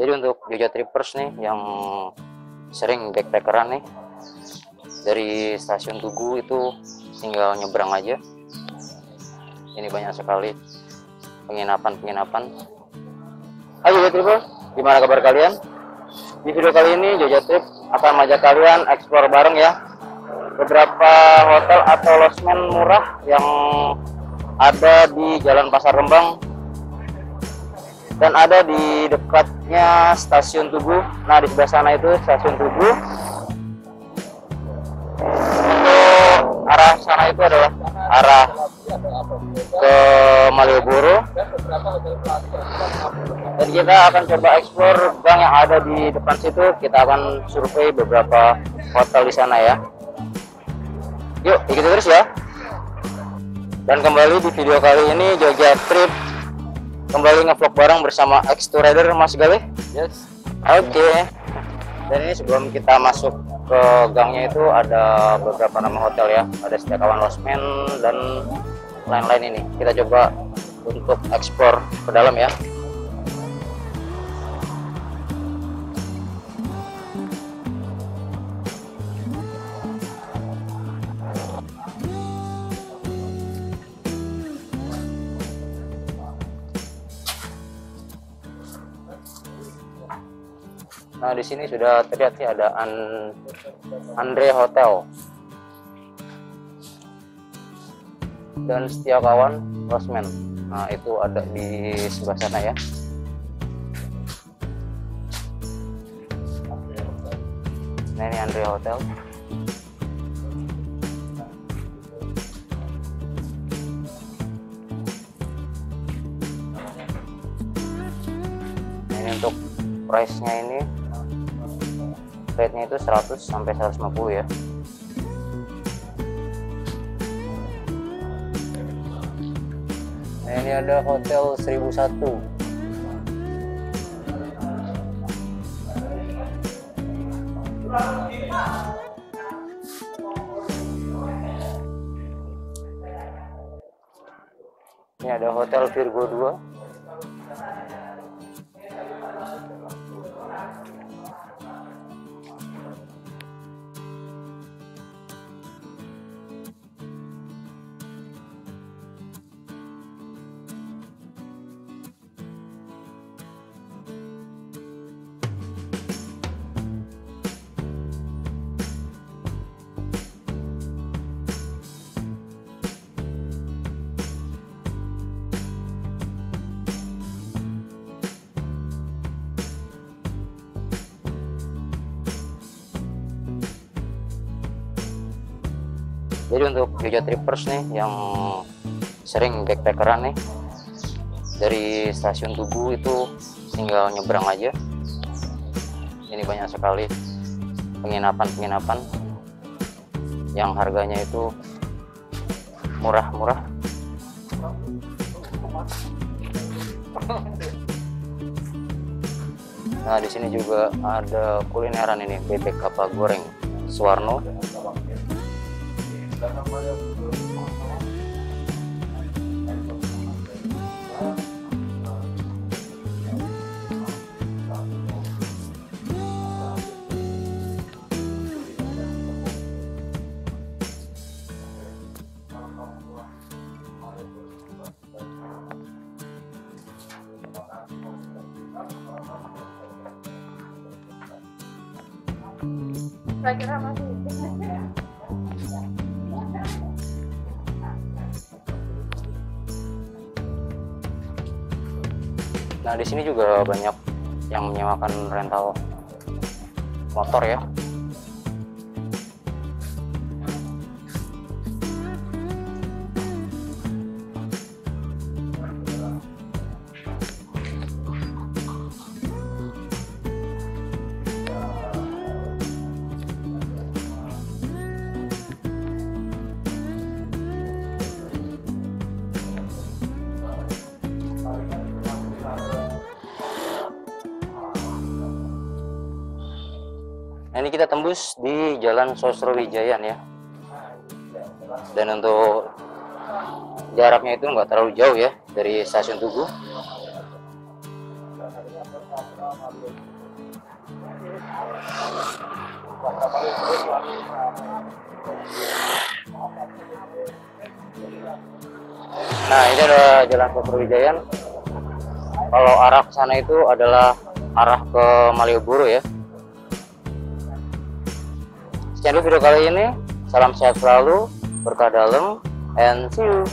jadi untuk Jogja Trippers nih yang sering backpackeran nih dari stasiun Tugu itu tinggal nyebrang aja. Ini banyak sekali penginapan-penginapan. Hai Jogja Trippers. Gimana kabar kalian? Di video kali ini Jogja Trip akan mengajak kalian explore bareng ya. Beberapa hotel atau losmen murah yang ada di Jalan Pasar Kembang dan ada di dekatnya stasiun Tugu. Nah, di sebelah sana itu stasiun Tugu. Untuk arah sana itu adalah arah ke Malioboro. Dan kita akan coba explore gang yang ada di depan situ. Kita akan survei beberapa hotel di sana ya. Yuk, ikuti terus ya. Dan kembali di video kali ini Jogja Trip kembali ngevlog bareng bersama X Rider Mas Gale. Yes. Oke. Okay. Dan ini sebelum kita masuk ke gangnya itu ada beberapa nama hotel ya. Ada Setiakawan Losmen dan lain-lain ini. Kita coba untuk ekspor ke dalam ya. Nah, di sini sudah terlihat sih ada An Andre Hotel. Dan setia kawan Rosman. Nah, itu ada di sebelah sana ya. Nah, ini Andre Hotel. Nah, ini untuk price-nya ini rate-nya itu 100 sampai 150 ya. Nah, ini ada hotel 1001. Ini ada hotel Virgo 2. Jadi untuk Jogja Trippers nih yang sering backpackeran nih dari stasiun Tugu itu tinggal nyebrang aja. Ini banyak sekali penginapan-penginapan yang harganya itu murah-murah. Nah di sini juga ada kulineran ini bebek kapal goreng Suwarno Saya kira masih. Nah, di sini juga banyak yang menyewakan rental motor ya. Nah, ini kita tembus di Jalan Sosrowijayan ya. Dan untuk jaraknya itu nggak terlalu jauh ya dari stasiun Tugu. Nah, ini adalah Jalan Purwijayan. Kalau arah ke sana itu adalah arah ke Malioboro ya. Dulu video kali ini. Salam sehat selalu, berkah dalam, and see you.